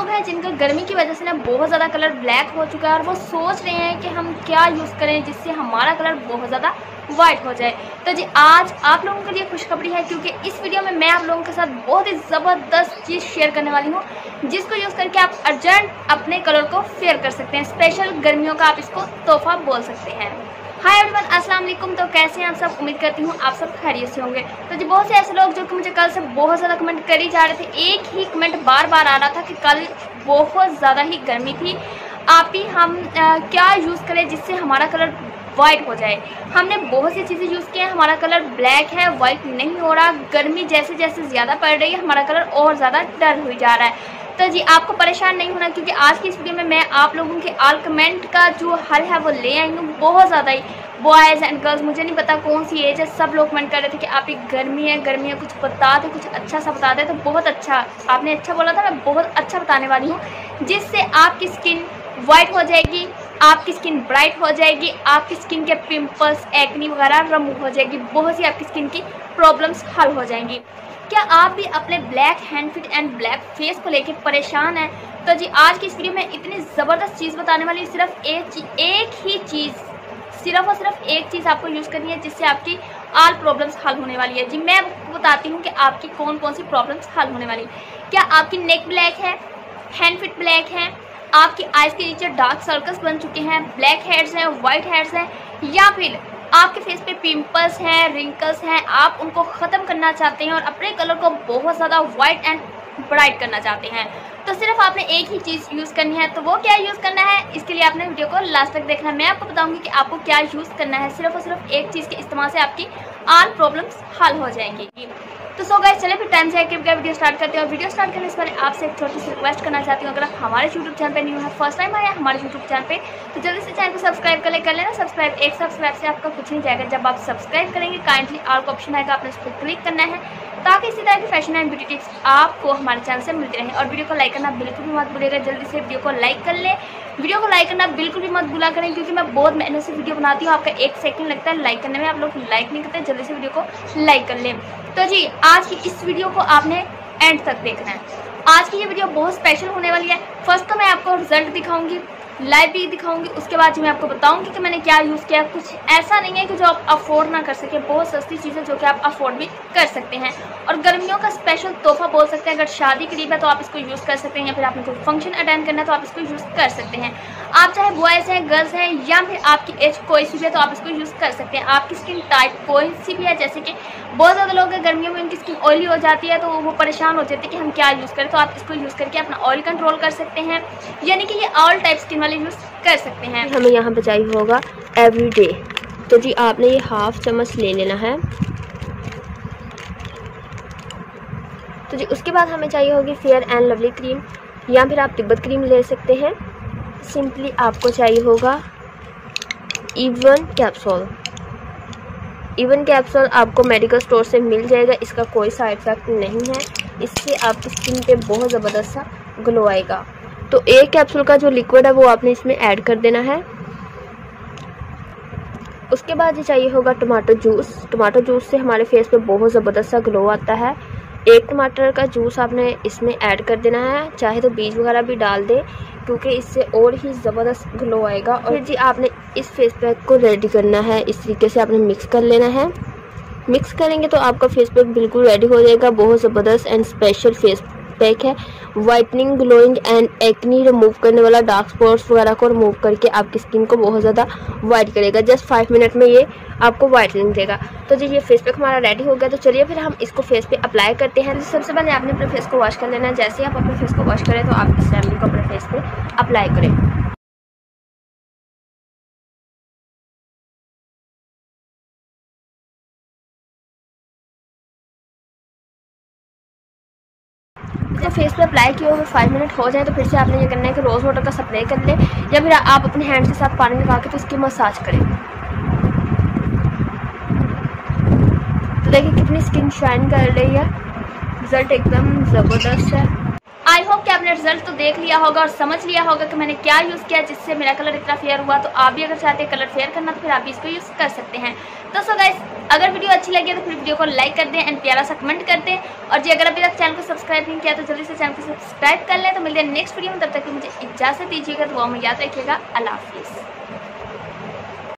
लोग हैं जिनका गर्मी की वजह से ना बहुत ज़्यादा कलर ब्लैक हो चुका है और वो सोच रहे हैं कि हम क्या यूज़ करें जिससे हमारा कलर बहुत ज़्यादा वाइट हो जाए। तो जी, आज आप लोगों के लिए खुशखबरी है क्योंकि इस वीडियो में मैं आप लोगों के साथ बहुत ही ज़बरदस्त चीज़ शेयर करने वाली हूँ, जिसको यूज़ करके आप अर्जेंट अपने कलर को फेयर कर सकते हैं। स्पेशल गर्मियों का आप इसको तोहफा बोल सकते हैं। हाय एवरीवन अस्सलाम वालेकुम तो कैसे हैं आप सब? उम्मीद करती हूँ आप सब खैरियत से होंगे। तो जी बहुत से ऐसे लोग जो कि मुझे कल से बहुत ज़्यादा कमेंट कर जा रहे थे एक ही कमेंट बार बार आ रहा था कि कल बहुत ज़्यादा ही गर्मी थी। आप ही हम आ, क्या यूज़ करें जिससे हमारा कलर वाइट हो जाए? हमने बहुत सी चीज़ें यूज़ की हैं। हमारा कलर ब्लैक है वाइट नहीं हो रहा। गर्मी जैसे जैसे ज़्यादा पड़ रही है हमारा कलर और ज़्यादा डर हो जा रहा है। तो जी, आपको परेशान नहीं होना क्योंकि आज की इस वीडियो में मैं आप लोगों के आल कमेंट का जो हल है वो ले आई हूँ। बहुत ज़्यादा ही बॉयज़ एंड गर्ल्स मुझे नहीं पता कौन सी एज है, सब लोग कमेंट कर रहे थे कि आप एक गर्मी है गर्मी है, कुछ बता दे, कुछ अच्छा सा बता दे तो बहुत अच्छा। आपने अच्छा बोला था, मैं बहुत अच्छा बताने वाली हूँ, जिससे आपकी स्किन वाइट हो जाएगी, आपकी स्किन ब्राइट हो जाएगी, आपकी स्किन के पिंपल्स एक्नी वगैरह रिमूव हो जाएगी, बहुत सी आपकी स्किन की प्रॉब्लम्स हल हो जाएँगी। क्या आप भी अपने black hand feet and black face को लेके परेशान हैं? तो जी, आज की इस वीडियो में इतनी ज़बरदस्त चीज़ बताने वाली सिर्फ़ एक एक ही चीज़, सिर्फ़ और सिर्फ़ एक चीज़ आपको यूज़ करनी है, जिससे आपकी आल प्रॉब्लम्स हल होने वाली है। जी, मैं बताती हूँ कि आपकी कौन कौन सी प्रॉब्लम्स हल होने वाली क्या आपकी नेक ब्लैक है? हैंड फिट ब्लैक है? आपकी आइज़ के नीचे डार्क सर्कल्स बन चुके हैं? ब्लैक हेड्स हैं? वाइट हेड्स हैं? या फिर आपके फेस पे पिंपल्स हैं रिंकल्स हैं, आप उनको ख़त्म करना चाहते हैं और अपने कलर को बहुत ज़्यादा वाइट एंड ब्राइट करना चाहते हैं। तो सिर्फ़ आपने एक ही चीज़ यूज़ करनी है तो वो क्या यूज़ करना है? इसके लिए आपने वीडियो को लास्ट तक देखना है। मैं आपको बताऊँगी कि आपको क्या यूज़ करना है। सिर्फ़ और सिर्फ़ एक चीज़ के इस्तेमाल से आपकी आल प्रॉब्लम्स हल हो जाएँगी। तो सो गाइस चले फिर टाइम से आके वीडियो स्टार्ट करते हैं। और वीडियो स्टार्ट करने से पहले आपसे एक छोटी सी रिक्वेस्ट करना चाहती हूँ। अगर आप हमारे यूट्यूब चैनल पे न्यू है फ़र्स्ट टाइम आया हमारे यूट्यूब चैनल पे तो जल्दी से चैनल को सब्सक्राइब कर ले, कर लेना। सब्सक्राइब एक सब्सक्राइब से आपका कुछ नहीं जाएगा। जब आप सब्सक्राइब करेंगे काइंडली का ऑप्शन आएगा, आपने उस पर क्लिक करना है, ताकि इसी तरह की फ़ैशन एंड ब्यूटी टिप्स आपको हमारे चैनल से मिलते रहें। और वीडियो को लाइक करना बिल्कुल भी मत भूलिएगा। जल्दी से वीडियो को लाइक कर ले। वीडियो को लाइक करना बिल्कुल भी मत भूला करें, क्योंकि मैं बहुत मेहनत से वीडियो बनाती हूँ। आपका एक सेकंड लगता है लाइक करने में आप लोग लाइक नहीं करते, जल्दी से वीडियो को लाइक कर लें। तो जी आज की इस वीडियो को आपने एंड तक देखना है। आज की ये वीडियो बहुत स्पेशल होने वाली है। फ़र्स्ट तो मैं आपको रिज़ल्ट दिखाऊँगी। लाइव भी दिखाऊँगी, उसके बाद मैं आपको बताऊँगी कि मैंने क्या यूज़ किया। कुछ ऐसा नहीं है कि जो आप अफोर्ड ना कर सकें, बहुत सस्ती चीज़ें जो कि आप अफोर्ड भी कर सकते हैं। और गर्मियों का स्पेशल तोहफा बोल सकते हैं, अगर शादी करीब है तो आप इसको यूज़ कर सकते हैं, या फिर आपने कोई फ़ंक्शन अटेंड करना है तो आप इसको यूज़ कर सकते हैं। आप चाहे बॉयज़ हैं गर्ल्स हैं, या फिर आपकी एज कोई सी भी है तो आप इसको यूज़ कर सकते हैं। आपकी स्किन टाइप कोई सी भी है, जैसे कि बहुत ज़्यादा लोग गर्मियों में उनकी स्किन ऑयली हो जाती है तो वो परेशान हो जाते हैं कि हम क्या यूज़ करें तो आप इसको यूज़ करके अपना ऑयल कंट्रोल कर सकते हैं। यानी कि ये ऑल टाइप स्किन यूज़ कर सकते हैं। हमें यहाँ पे चाहिए होगा एवरी डे तो जी, आपने ये हाफ़ चम्मच ले लेना है। तो जी, उसके बाद हमें चाहिए होगी फेयर एंड लवली क्रीम या फिर आप तिब्बत क्रीम ले सकते हैं। सिंपली आपको चाहिए होगा इवन कैप्सूल इवन कैप्सूल आपको मेडिकल स्टोर से मिल जाएगा। इसका कोई साइड इफ़ेक्ट नहीं है। इससे आपकी स्किन पे बहुत ज़बरदस्त सा ग्लो आएगा। तो एक कैप्सूल का जो लिक्विड है, वो आपने इसमें ऐड कर देना है। उसके बाद ये चाहिए होगा टमाटो जूस टमाटो जूस से हमारे फेस पे बहुत ज़बरदस्त सा ग्लो आता है। एक टमाटर का जूस आपने इसमें ऐड कर देना है। चाहे तो बीज वगैरह भी डाल दें, क्योंकि इससे और ही ज़बरदस्त ग्लो आएगा। और फिर जी आपने इस फेस पैक को रेडी करना है। इस तरीके से आपने मिक्स कर लेना है। मिक्स करेंगे तो आपका फेस पैक बिल्कुल रेडी हो जाएगा। बहुत ज़बरदस्त एंड स्पेशल फेस पैक है। Whitening glowing and acne remove करने वाला डार्क स्पॉट्स वगैरह को रिमूव करके आपकी स्किन को बहुत ज़्यादा वाइट करेगा। जस्ट फाइव मिनट में ये आपको वाइटनिंग देगा। तो जी, ये फेस पैक हमारा रेडी हो गया। तो चलिए फिर हम इसको फेस पे अप्लाई करते हैं। तो सबसे पहले आपने अपने फेस को वॉश कर लेना है। जैसे ही आप अपने फेस को वॉश करें तो आप इस रेमडी को अपने फेस पर अप्लाई करें। जब फेस पे अप्लाई किया हुए फाइव मिनट हो जाए तो फिर से आपने ये करना है कि रोज़ वाटर का स्प्रे कर लें या फिर आप अपने हैंड के साथ पानी लगा के तो उसकी मसाज करें। तो देखिए कितनी स्किन शाइन कर रही है। रिज़ल्ट एकदम ज़बरदस्त है। आई होप कि आपने रिज़ल्ट तो देख लिया होगा और समझ लिया होगा कि मैंने क्या यूज़ किया जिससे मेरा कलर इतना फेयर हुआ। तो आप भी अगर चाहते हैं कलर फेयर करना तो फिर आप भी इसको यूज़ कर सकते हैं। तो सो गाइस अगर वीडियो अच्छी लगी तो फिर वीडियो को लाइक कर दें एंड प्यारा सा कमेंट कर दें। और जी, अगर अभी तक चैनल को सब्सक्राइब नहीं किया तो जल्दी से चैनल को सब्सक्राइब कर लें। तो मिलते हैं नेक्स्ट वीडियो में, तब तक मुझे इजाज़त दीजिएगा तो वो हमें याद रखिएगा। अल्लाह हाफिज़।